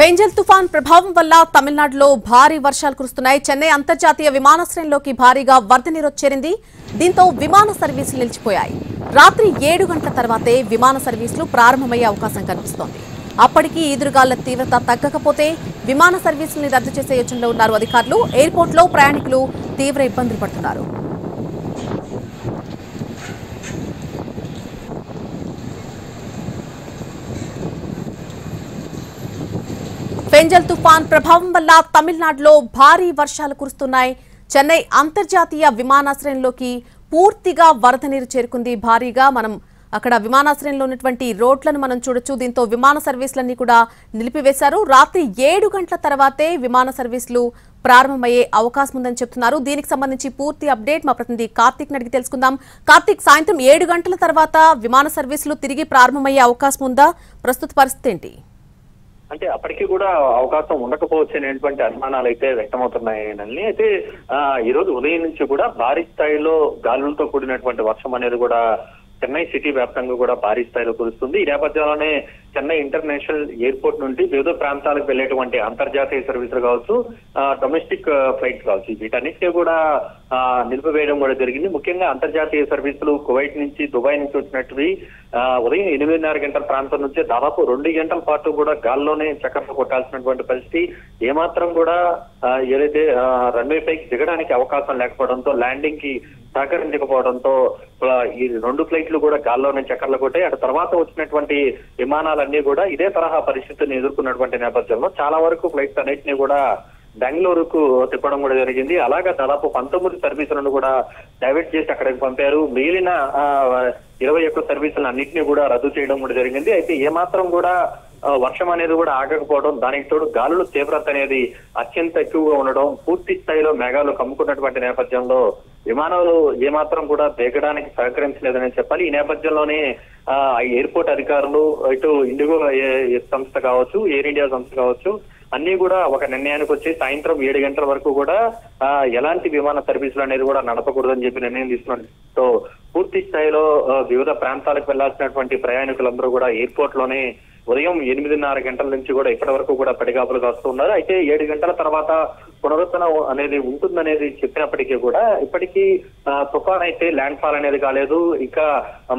Fengal తుఫాన్ ప్రభావం వల్ల తమిళనాడులో భారీ వర్షాలు కురుస్తున్నాయి. చెన్నై అంతర్జాతీయ విమానాశ్రయంలోకి భారీగా వరద నీరు చేరింది దీంతో విమాన సర్వీసులు నిలిచిపోయాయి. రాత్రి ఏడు గంటల తర్వాతే విమాన సర్వీసులు ప్రారంభమయ్యే అవకాశం కనిపిస్తోంది. అప్పటికీ ఈదురుగాళ్ళ తీవ్రత తగ్గకపోతే విమాన సర్వీసుల్ని రద్దు చేసే యోచనలో ఉన్నారు అధికారులు. ఎయిర్పోర్ట్లో ప్రయాణికులు తీవ్ర ఇబ్బందులు పడుతున్నారు. ఫెంజల్ తుఫాన్ ప్రభావం వల్ల తమిళనాడులో భారీ వర్షాలు కురుస్తున్నాయి. చెన్నై అంతర్జాతీయ విమానాశ్రయంలోకి పూర్తిగా వరద నీరు చేరుకుంది భారీగా. మనం అక్కడ విమానాశ్రయంలో ఉన్నటువంటి రోడ్లను మనం చూడొచ్చు. దీంతో విమాన సర్వీసులన్నీ కూడా నిలిపివేశారు. రాత్రి ఏడు గంటల తర్వాతే విమాన సర్వీసులు ప్రారంభమయ్యే అవకాశం ఉందని చెప్తున్నారు. దీనికి సంబంధించి పూర్తి అప్డేట్ మా ప్రతినిధి కార్తీక్ అడిగి తెలుసుకుందాం. కార్తీక్ సాయంత్రం ఏడు గంటల తర్వాత విమాన సర్వీసులు తిరిగి ప్రారంభమయ్యే అవకాశం ఉందా? ప్రస్తుత పరిస్థితి ఏంటి? అంటే అప్పటికి కూడా అవకాశం ఉండకపోవచ్చు అనేటువంటి అనుమానాలు అయితే వ్యక్తమవుతున్నాయి అయితే ఆ, ఈ రోజు ఉదయం నుంచి కూడా భారీ స్థాయిలో గాలులతో కూడినటువంటి వర్షం అనేది కూడా చెన్నై సిటీ వ్యాప్తంగా కూడా భారీ స్థాయిలో కురుస్తుంది. ఈ నేపథ్యంలోనే చెన్నై ఇంటర్నేషనల్ ఎయిర్పోర్ట్ నుండి వివిధ ప్రాంతాలకు వెళ్ళేటువంటి అంతర్జాతీయ సర్వీసులు కావచ్చు డొమెస్టిక్ ఫ్లైట్స్ కావచ్చు. వీటన్నిటికీ కూడా నిలిపివేయడం కూడా జరిగింది. ముఖ్యంగా అంతర్జాతీయ సర్వీసులు కువైట్ నుంచి దుబాయ్ నుంచి వచ్చినట్టువి ఉదయం ఎనిమిదిన్నర గంటల ప్రాంతం నుంచి దాదాపు రెండు గంటల పాటు కూడా గాల్లోనే చక్కర్లు కొట్టాల్సినటువంటి పరిస్థితి. ఏమాత్రం కూడా ఏదైతే రన్వే పైకి దిగడానికి అవకాశం లేకపోవడంతో ల్యాండింగ్కి సహకరించకపోవడంతో ఈ రెండు ఫ్లైట్లు కూడా గాల్లోనే చక్కర్లు కొట్టాయి. అటు తర్వాత వచ్చినటువంటి విమానాలన్నీ కూడా ఇదే తరహా పరిస్థితిని ఎదుర్కొన్నటువంటి నేపథ్యంలో చాలా వరకు ఫ్లైట్స్ అన్నింటినీ కూడా బెంగళూరుకు తిప్పడం కూడా జరిగింది. అలాగా దాదాపు పంతొమ్మిది సర్వీసులను కూడా డైవర్ట్ చేసి అక్కడికి పంపారు. మిగిలిన ఇరవై ఒక్క సర్వీసులను అన్నింటినీ కూడా రద్దు చేయడం కూడా జరిగింది. అయితే ఏమాత్రం కూడా వర్షం అనేది కూడా ఆగకపోవడం దానికి తోడు గాలుల తీవ్రత అనేది అత్యంత ఎక్కువగా ఉండడం పూర్తి స్థాయిలో మేఘాలు కమ్ముకున్నటువంటి నేపథ్యంలో విమానాలు ఏమాత్రం కూడా దిగడానికి సహకరించలేదని చెప్పాలి. ఈ నేపథ్యంలోనే ఎయిర్పోర్ట్ అధికారులు ఇటు ఇండిగో సంస్థ కావచ్చు ఎయిర్ ఇండియా సంస్థ కావచ్చు అన్ని కూడా ఒక నిర్ణయానికి వచ్చి సాయంత్రం ఏడు గంటల వరకు కూడా ఎలాంటి విమాన సర్వీసులు అనేది కూడా నడపకూడదని చెప్పి నిర్ణయం తీసుకున్నట్టు పూర్తి స్థాయిలో వివిధ ప్రాంతాలకు వెళ్ళాల్సినటువంటి ప్రయాణికులందరూ కూడా ఎయిర్పోర్ట్లోనే ఉదయం ఎనిమిదిన్నర గంటల నుంచి కూడా ఇప్పటి వరకు కూడా పడిగాపులు కాస్తున్నారు అయితే ఏడు గంటల తర్వాత పునరుద్ధరణ అనేది ఉంటుందనేది చెప్పినప్పటికీ కూడా ఇప్పటికీ ఆ, తుఫాన్ అయితే ల్యాండ్ ఫాల్ అనేది కాలేదు. ఇంకా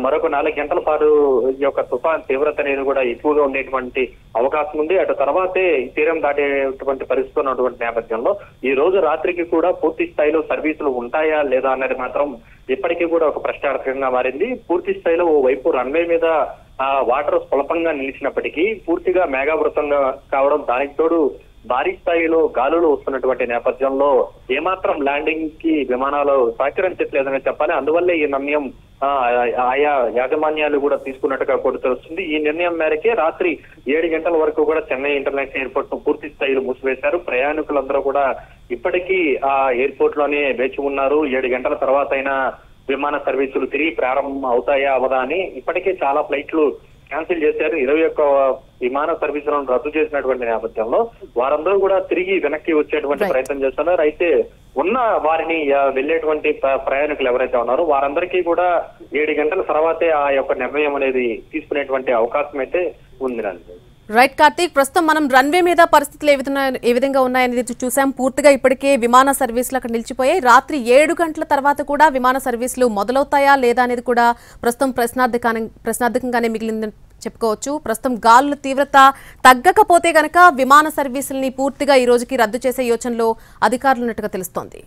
మరొక నాలుగు గంటల పాటు ఈ యొక్క తుఫాన్ తీవ్రత అనేది కూడా ఎక్కువగా ఉండేటువంటి అవకాశం ఉంది. అటు తర్వాతే తీరం దాటేటువంటి పరిస్థితి ఉన్నటువంటి నేపథ్యంలో ఈ రోజు రాత్రికి కూడా పూర్తి స్థాయిలో సర్వీసులు ఉంటాయా లేదా అనేది మాత్రం ఇప్పటికీ కూడా ఒక ప్రశ్నార్థకంగా మారింది. పూర్తి స్థాయిలో ఓ వైపు రన్వే మీద ఆ వాటర్ స్వల్పంగా నిలిచినప్పటికీ పూర్తిగా మేఘావృతంగా కావడం దానికి తోడు భారీ స్థాయిలో గాలులు వస్తున్నటువంటి నేపథ్యంలో ఏమాత్రం ల్యాండింగ్కి విమానాలు సహకరించట్లేదని చెప్పాలి. అందువల్లే ఈ నిర్ణయం ఆయా యాజమాన్యాలు కూడా తీసుకున్నట్టుగా కూడా తెలుస్తుంది. ఈ నిర్ణయం మేరకే రాత్రి ఏడు గంటల వరకు కూడా చెన్నై ఇంటర్నేషనల్ ఎయిర్పోర్ట్ను పూర్తి స్థాయిలో మూసివేశారు. ప్రయాణికులందరూ కూడా ఇప్పటికీ ఆ ఎయిర్పోర్ట్లోనే వేచి ఉన్నారు. ఏడు గంటల తర్వాత అయినా విమాన సర్వీసులు తిరిగి ప్రారంభం అవుతాయా అవదా అని ఇప్పటికే చాలా ఫ్లైట్లు క్యాన్సిల్ చేశారు. ఇరవై ఒక్క విమాన సర్వీసులను రద్దు చేసినటువంటి నేపథ్యంలో వారందరూ కూడా తిరిగి వెనక్కి వచ్చేటువంటి. ప్రయత్నం చేస్తున్నారు. అయితే ఉన్న వారిని వెళ్ళేటువంటి ప్ర- ప్రయాణికులు ఎవరైతే ఉన్నారో వారందరికీ కూడా ఏడు గంటల తర్వాతే ఆ యొక్క నిర్ణయం అనేది తీసుకునేటువంటి అవకాశం అయితే ఉంది. రైట్ కార్తీక్ ప్రస్తుతం మనం రన్వే మీద పరిస్థితులు ఏ విధంగా ఏ విధంగా ఉన్నాయనేది చూసాం. పూర్తిగా ఇప్పటికే విమాన సర్వీసులు అక్కడ నిలిచిపోయాయి. రాత్రి ఏడు గంటల తర్వాత కూడా విమాన సర్వీసులు మొదలవుతాయా లేదా అనేది కూడా ప్రస్తుతం ప్రశ్నార్థకాన్ని ప్రశ్నార్థకంగానే మిగిలిందని చెప్పుకోవచ్చు. ప్రస్తుతం గాలుల తీవ్రత తగ్గకపోతే గనక విమాన సర్వీసుల్ని పూర్తిగా ఈ రోజుకి రద్దు చేసే యోచనలో అధికారులు ఉన్నట్టుగా తెలుస్తోంది.